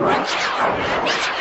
Right.